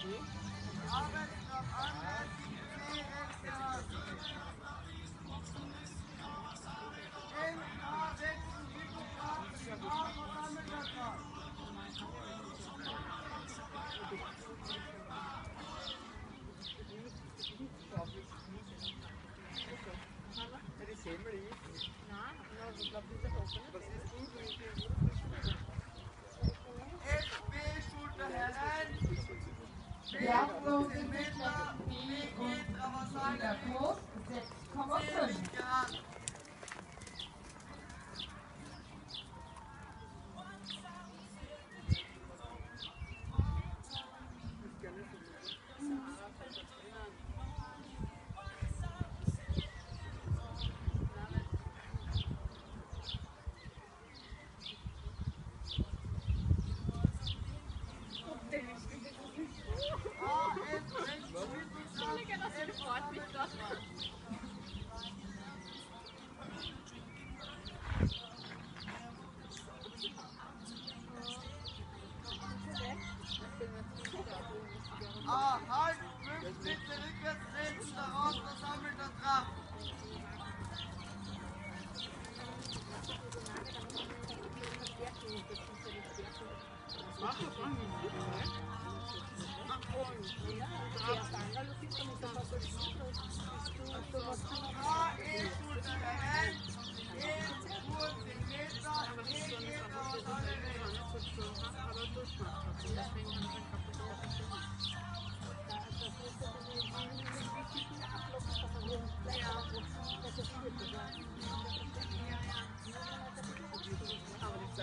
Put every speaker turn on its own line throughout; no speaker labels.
Aber ich glaube, anders Well, ich kann das sofort mit das machen.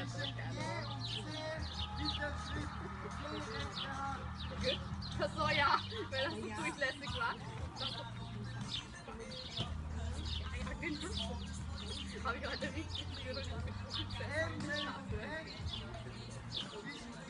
Wege. Bitte Schritt, eh, rechte Hand.
So ja, weil das so durchlässig war. Habe ich heute richtig viel
und A, kurz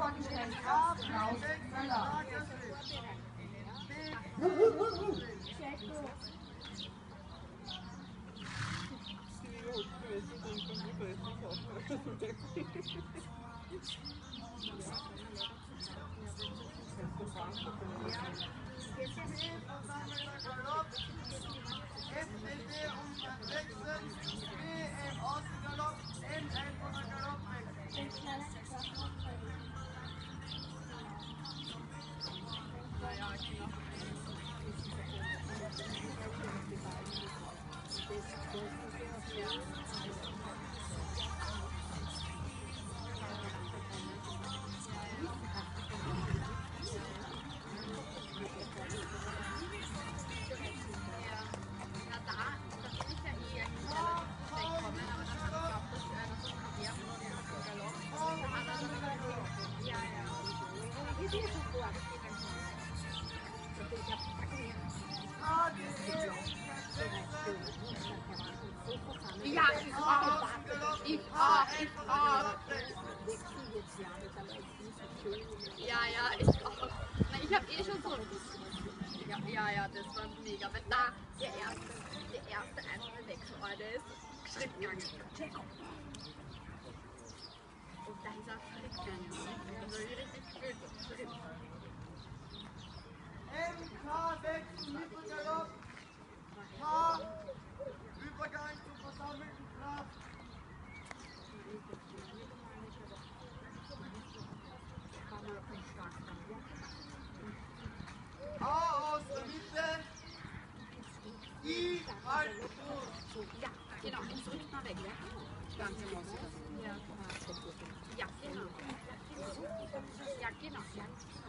von Opfergefäß Graf Klaus Möller.
FDP um 6.
ja. Ich auch. Ich auch, ich auch. Ja, ja, ich auch. Na, ich habe eh schon so. Ja, ja, ja, das war mega. Weil da der erste, der erste einfache Wechsel, oh, der ist Schrittgang. Und da ist er Schrittgang. Also richtig schön. Schritt.
MK wechseln Mittelgalopp. K. Übergang zum versammelten Kraft. A aus. I halt durch.
Ja, genau. Und zurück nach weg, ja? Ganz genau. Ja. Ja, Get.